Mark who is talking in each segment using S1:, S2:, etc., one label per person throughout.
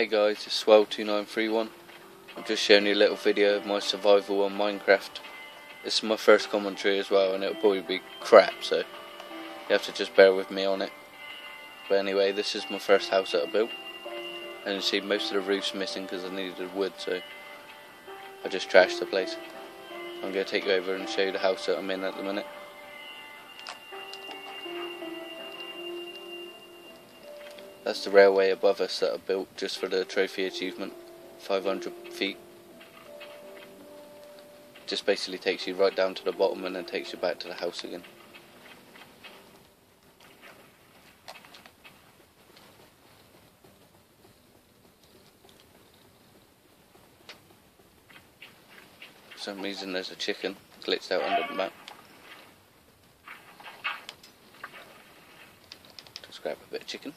S1: Hey guys, it's Swel2931. I'm just showing you a little video of my survival on Minecraft. This is my first commentary as well, and it'll probably be crap, so you have to just bear with me on it. But anyway, this is my first house that I built. And you see most of the roof's missing because I needed wood, so I just trashed the place. I'm going to take you over and show you the house that I'm in at the minute. That's the railway above us that I built just for the trophy achievement. 500 feet. Just basically takes you right down to the bottom and then takes you back to the house again. For some reason there's a chicken glitched out under the map. Just grab a bit of chicken.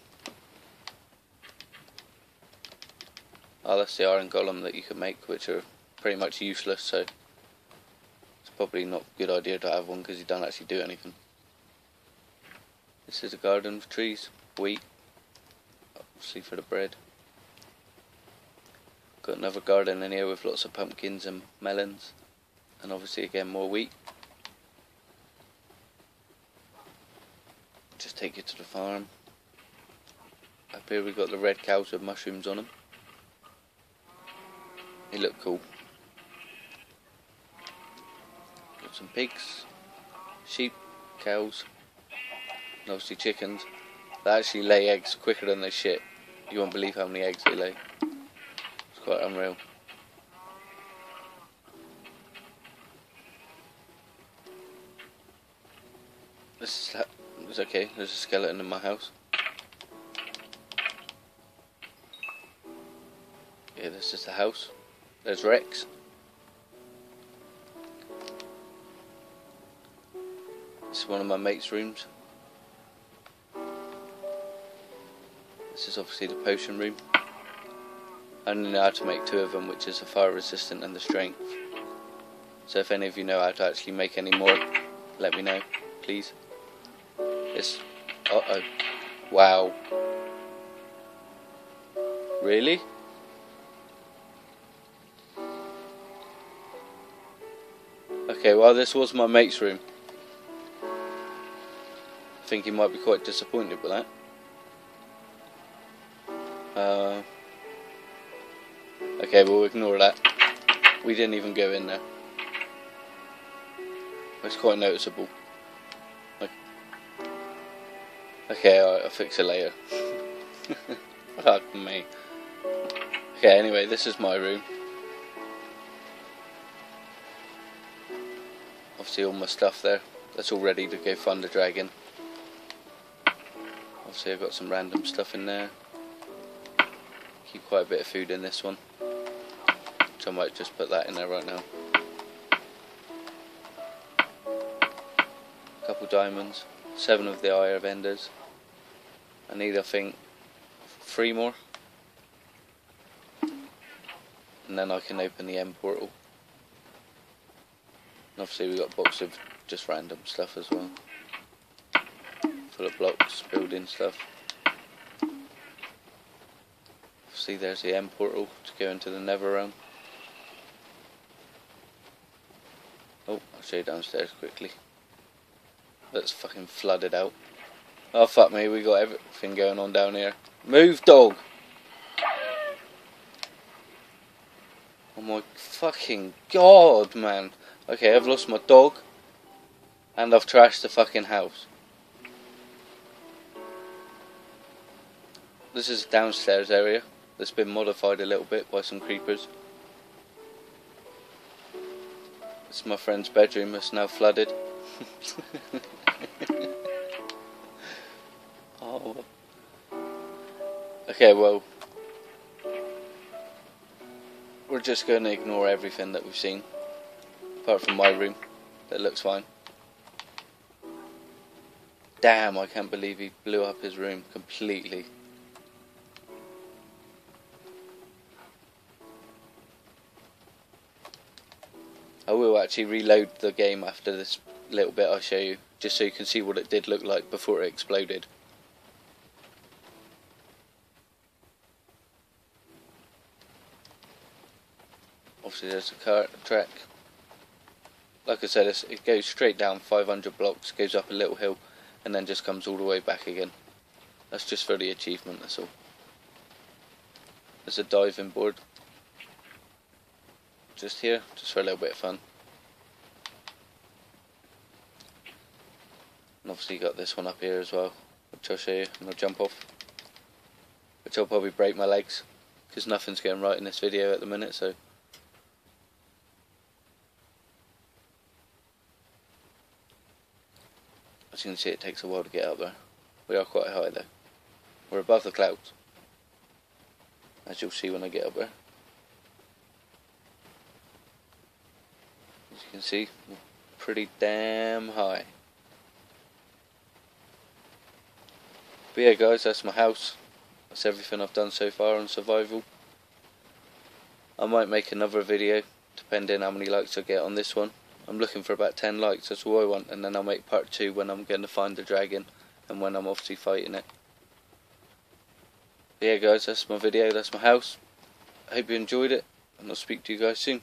S1: The iron golem that you can make, which are pretty much useless, so it's probably not a good idea to have one because you don't actually do anything. This is a garden of trees, wheat, obviously for the bread. Got another garden in here with lots of pumpkins and melons, and obviously again more wheat. Just take you to the farm. Up here we've got the red cows with mushrooms on them. They look cool. Got some pigs, sheep, cows, and obviously chickens. They actually lay eggs quicker than they shit. You won't believe how many eggs they lay. It's quite unreal. This is okay. There's a skeleton in my house. Yeah, this is the house. There's Rex. This is one of my mate's rooms. This is obviously the potion room. I only know how to make two of them, which is the fire resistant and the strength. So if any of you know how to actually make any more, let me know, please. It's... Uh oh. Wow. Really? Okay, well this was my mate's room. I think he might be quite disappointed with that. Uh, okay, we'll ignore that. We didn't even go in there. It's quite noticeable. Okay, I'll fix it later. Fuck me. Okay, anyway, this is my room. Obviously all my stuff there. That's all ready to go fund the dragon. Obviously I've got some random stuff in there. Keep quite a bit of food in this one. So I might just put that in there right now. a Couple diamonds. Seven of the Eye of Enders. I need I think three more. And then I can open the end portal. Obviously we've got a box of just random stuff as well. Full of blocks, building stuff. See there's the end portal to go into the nether realm. Oh, I'll show you downstairs quickly. That's fucking flooded out. Oh fuck me, we got everything going on down here. Move dog! Oh my fucking god, man. Okay, I've lost my dog. And I've trashed the fucking house. This is downstairs area that's been modified a little bit by some creepers. It's my friend's bedroom, it's now flooded. oh. Okay, well, we're just going to ignore everything that we've seen apart from my room that looks fine. Damn, I can't believe he blew up his room completely. I will actually reload the game after this little bit I show you, just so you can see what it did look like before it exploded. Obviously there's a car track. Like I said, it goes straight down 500 blocks, goes up a little hill, and then just comes all the way back again. That's just for the achievement, that's all. There's a diving board. Just here, just for a little bit of fun. And obviously got this one up here as well, which I'll show you and I'll jump off. Which I'll probably break my legs, because nothing's going right in this video at the minute, so... As you can see it takes a while to get up there. We are quite high though. We're above the clouds. As you'll see when I get up there. As you can see, pretty damn high. But yeah guys, that's my house. That's everything I've done so far on survival. I might make another video, depending on how many likes I get on this one. I'm looking for about 10 likes, that's all I want, and then I'll make part 2 when I'm going to find the dragon, and when I'm obviously fighting it. But yeah guys, that's my video, that's my house. I hope you enjoyed it, and I'll speak to you guys soon.